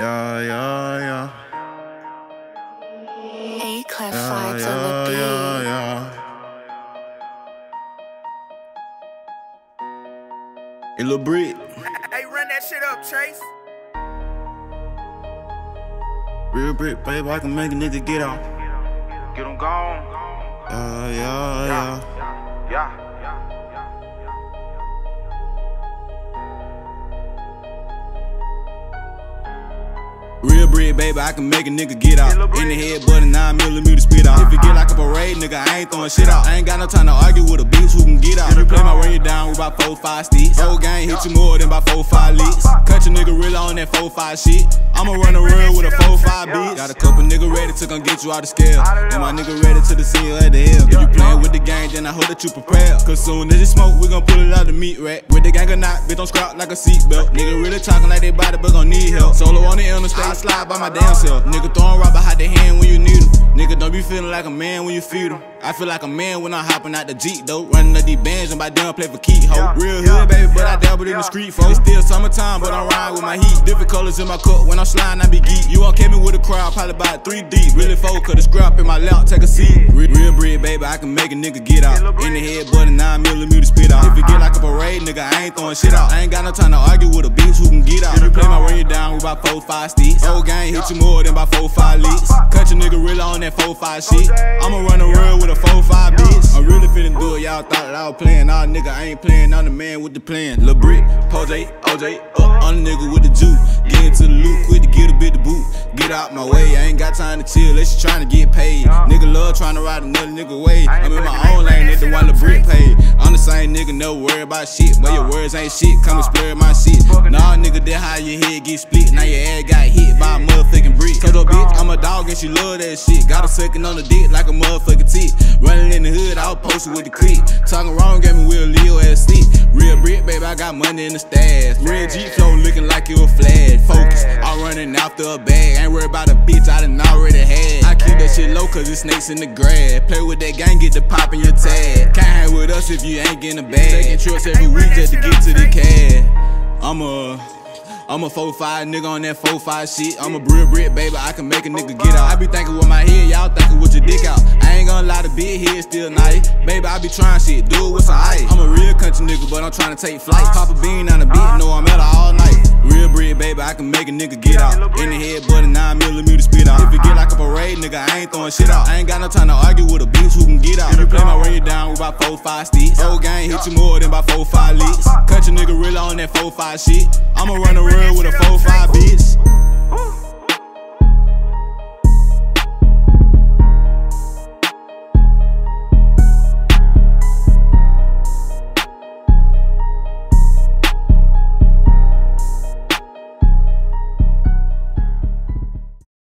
Yeah, yeah, yeah. A clef Yeah, vibes on the yeah, beat. yeah. Hey, Lil Brick, Hey, run that shit up, Chase. real brick, babe, I can make a nigga get out. Get him gone. Yeah, yeah, yeah. Yeah. Real bread, baby, I can make a nigga get out. In the head, but a 9 millimeter spit out. If it get like a parade, nigga, I ain't throwing shit out. I ain't got no time to argue with a bitch who can get out. You play my ring down with about 4 5 sticks. Whole gang hit you more than about 4 5 licks. Cut your nigga real on that 4 5 shit. I'ma run a real with a 4 5 bitch. Got a couple nigga ready to come get you out the scale. And my nigga ready to the scene at the hill. If you playing with the gang, then I hope that you prepared. Cause soon as it smoke, we gon' pull it out the meat rack. With the gang or not, bitch don't scrap like a seatbelt. Nigga really talking like they body, but gon' need help. Solo on the interstate, I slide by my damn self. Nigga throwing right behind the hand when you need 'em. Nigga don't be feeling like a man when you feed 'em. I feel like a man when I'm hopping out the Jeep, though. Running up these bands and by damn play for keep, ho. Real hood, baby, but I dabbled in the street, folks. It's still summertime, but I'm riding with my heat. Different colors in my cup, when I'm sliding, I be geek. You all came in with a crowd, probably about three deep. Really fold, cut the scrap in my lap, take a seat. Real, real bread, baby, I can make a nigga get out. In the head, but a 9 millimeter spit out. If it get like a parade, nigga, I ain't throwing shit out. I ain't got no time to argue with a bitch who can get out. If you play my ring down with about 4 5 sticks. Whole gang hit you more than about 4 5 licks. Cut your nigga real on that 4 5 shit. I'ma run a real with a 4 5 bitch. I'm really finna y'all thought that I was playing. Nah, nigga, I ain't playing. I'm the man with the plan. Lil Brick, Poj, OJ, up on the nigga with the juice. Get into the loot, quick to get a bit to boot. Get out my way, I ain't got time to chill. Let's trying to get paid. Nigga love trying to ride another nigga way. I'm in my own lane, that's the one Lil Brick paid. I'm the same nigga, no worry about shit. But your words ain't shit, come splur my shit. Nah, nigga, that how your head get split. Now your ass got hit by a motherfucking brick. Told her bitch, I'm a dog and she love that shit. Got her sucking on the dick like a motherfucking teeth. Running in the hood, I was posted with the clique. Talking wrong, got me with a Leo ass sleep. Real brick, baby, I got money in the stash. Real G flow looking like you a flag. Focus, I'm running after a bag. Ain't worried about a bitch I done already had. I keep that shit low cause it's snakes in the grass. Play with that gang, get the pop in your tag. Can't hang with us if you ain't getting a bag. Taking trips every week just to get to the cash. I'm a I'm a 4-5 nigga on that 4-5 shit. I'm a real brick, baby. I can make a nigga get out. I be thinking with my head, y'all thinking with your dick out. I ain't gonna lie, the big head still nice. Baby, I be trying shit, do it with some ice. I'm a real country nigga, but I'm trying to take flight. Pop a bean on the beat, know I'm at all night. Real bread, baby, I can make a nigga get out. In the head, but a 9 millimeter spit out. If it get like a parade, nigga, I ain't throwing shit out. I ain't got no time to argue with a bitch about 4 5 sticks. Whole gang hit you more than about 4 5 licks. Cut your nigga real on that 4 5 shit. I'ma run a real